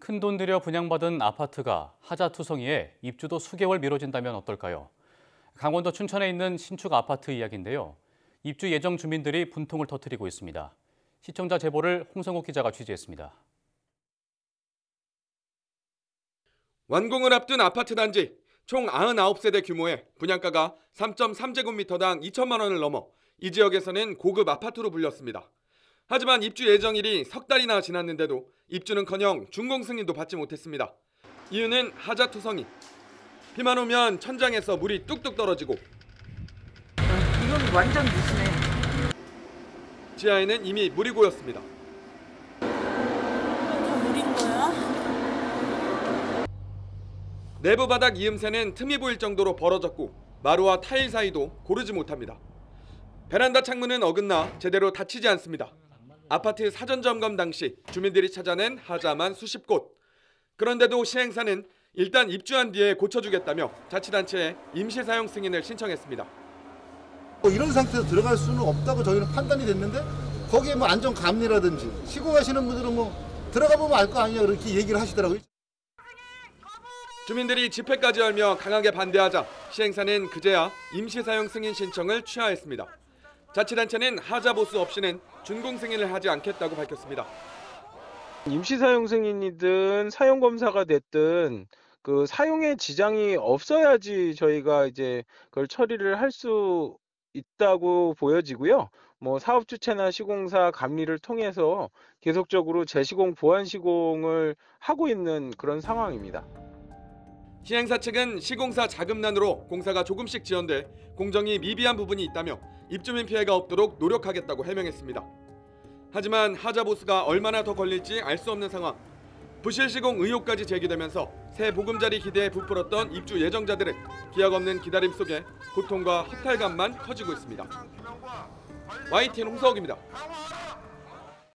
큰 돈 들여 분양받은 아파트가 하자투성이에 입주도 수개월 미뤄진다면 어떨까요? 강원도 춘천에 있는 신축 아파트 이야기인데요. 입주 예정 주민들이 분통을 터뜨리고 있습니다. 시청자 제보를 홍성욱 기자가 취재했습니다. 완공을 앞둔 아파트 단지 총 99세대 규모의 분양가가 3.3제곱미터당 2천만 원을 넘어 이 지역에서는 고급 아파트로 불렸습니다. 하지만 입주 예정일이 석 달이나 지났는데도 입주는커녕 준공 승인도 받지 못했습니다. 이유는 하자 투성이. 비만 오면 천장에서 물이 뚝뚝 떨어지고 이건 완전 무시네. 지하에는 이미 물이 고였습니다. 다 물인 거야? 내부 바닥 이음새는 틈이 보일 정도로 벌어졌고 마루와 타일 사이도 고르지 못합니다. 베란다 창문은 어긋나 제대로 닫히지 않습니다. 아파트 사전 점검 당시 주민들이 찾아낸 하자만 수십 곳. 그런데도 시행사는 일단 입주한 뒤에 고쳐주겠다며 자치단체에 임시 사용 승인을 신청했습니다. 뭐 이런 상태에서 들어갈 수는 없다고 저희는 판단이 됐는데 거기에 뭐 안전 감리라든지 시공하시는 분들은 뭐 들어가 보면 알 거 아니냐 그렇게 얘기를 하시더라고요. 주민들이 집회까지 열며 강하게 반대하자 시행사는 그제야 임시 사용 승인 신청을 취하했습니다. 자치단체는 하자 보수 없이는 준공 승인을 하지 않겠다고 밝혔습니다. 임시 사용 승인이든 사용 검사가 됐든 그 사용에 지장이 없어야지 저희가 이제 그걸 처리를 할 수 있다고 보여지고요. 뭐 사업 주체나 시공사 감리를 통해서 계속적으로 재시공 보완 시공을 하고 있는 그런 상황입니다. 시행사 측은 시공사 자금난으로 공사가 조금씩 지연돼 공정이 미비한 부분이 있다며 입주민 피해가 없도록 노력하겠다고 해명했습니다. 하지만 하자 보수가 얼마나 더 걸릴지 알 수 없는 상황. 부실 시공 의혹까지 제기되면서 새 보금자리 기대에 부풀었던 입주 예정자들은 기약 없는 기다림 속에 고통과 허탈감만 커지고 있습니다. YTN 홍서욱입니다.